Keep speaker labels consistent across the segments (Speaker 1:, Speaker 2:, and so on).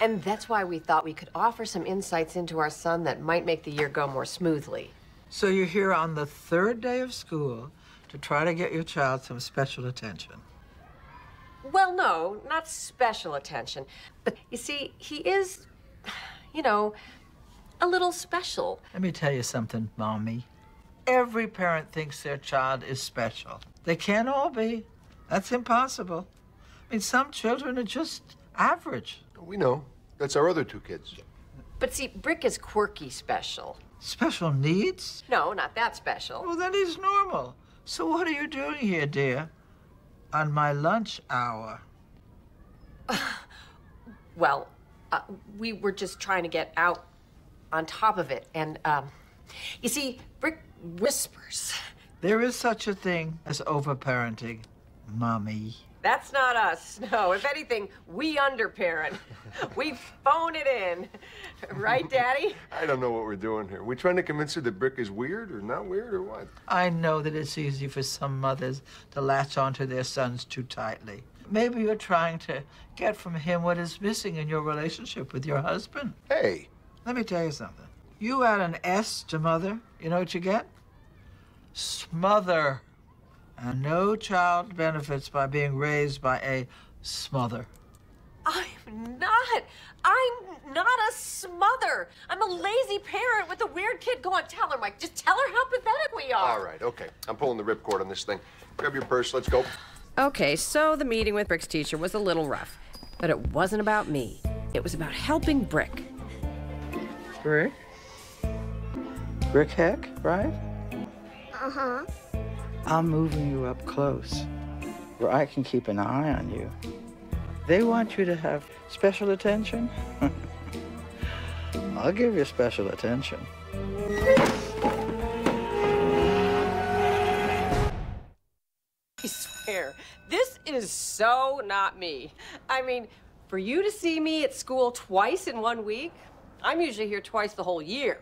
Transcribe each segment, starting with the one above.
Speaker 1: And that's why we thought we could offer some insights into our son that might make the year go more smoothly.
Speaker 2: So you're here on the third day of school to try to get your child some special attention.
Speaker 1: Well, no, not special attention. But you see, he is, you know, a little special.
Speaker 2: Let me tell you something, Mommy. Every parent thinks their child is special. They can't all be. That's impossible. I mean, some children are just average.
Speaker 3: We know. That's our other two kids.
Speaker 1: But see, Brick is quirky special.
Speaker 2: Special needs?
Speaker 1: No, not that special.
Speaker 2: Well, then he's normal. So what are you doing here, dear? On my lunch hour.
Speaker 1: well, uh, we were just trying to get out on top of it. And, um, you see, Brick whispers.
Speaker 2: There is such a thing as overparenting, Mommy.
Speaker 1: That's not us. No, if anything, we underparent. we phone it in. Right, Daddy?
Speaker 3: I don't know what we're doing here. We trying to convince her that Brick is weird or not weird or what?
Speaker 2: I know that it's easy for some mothers to latch onto their sons too tightly. Maybe you're trying to get from him what is missing in your relationship with your husband.
Speaker 3: Hey.
Speaker 2: Let me tell you something. You add an S to mother, you know what you get? Smother. And no child benefits by being raised by a smother.
Speaker 1: I'm not. I'm not a smother. I'm a lazy parent with a weird kid. Go on, tell her, Mike. Just tell her how pathetic we are.
Speaker 3: All right, okay. I'm pulling the ripcord on this thing. Grab your purse. Let's go.
Speaker 1: Okay, so the meeting with Brick's teacher was a little rough, but it wasn't about me. It was about helping Brick.
Speaker 2: Brick? Brick Heck, right?
Speaker 4: Uh huh.
Speaker 2: I'm moving you up close where I can keep an eye on you. They want you to have special attention. I'll give you special attention.
Speaker 1: I swear, this is so not me. I mean, for you to see me at school twice in one week, I'm usually here twice the whole year.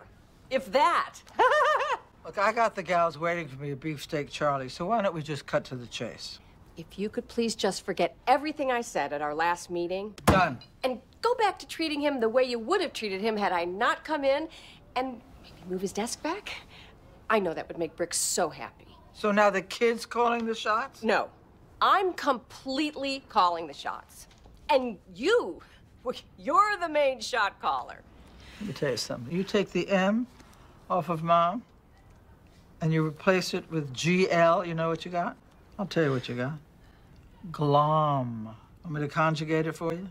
Speaker 1: If that.
Speaker 2: Look, I got the gals waiting for me at Beefsteak Charlie, so why don't we just cut to the chase?
Speaker 1: If you could please just forget everything I said at our last meeting.
Speaker 2: Done.
Speaker 1: And go back to treating him the way you would have treated him had I not come in and maybe move his desk back. I know that would make Brick so happy.
Speaker 2: So now the kid's calling the shots?
Speaker 1: No. I'm completely calling the shots. And you, you're the main shot caller.
Speaker 2: Let me tell you something. You take the M off of mom and you replace it with GL, you know what you got? I'll tell you what you got. Glom. Want me to conjugate it for you?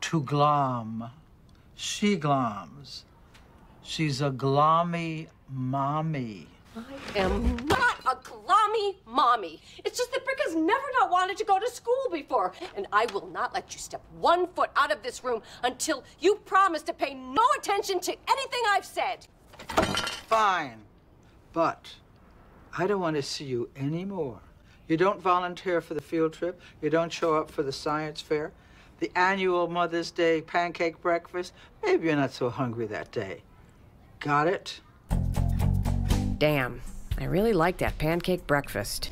Speaker 2: To glom. She gloms. She's a glommy mommy.
Speaker 1: I am not a glommy mommy. It's just that Brick has never not wanted to go to school before. And I will not let you step one foot out of this room until you promise to pay no attention to anything I've said.
Speaker 2: Fine. But I don't want to see you anymore. You don't volunteer for the field trip. You don't show up for the science fair. The annual Mother's Day pancake breakfast. Maybe you're not so hungry that day. Got it?
Speaker 1: Damn. I really like that pancake breakfast.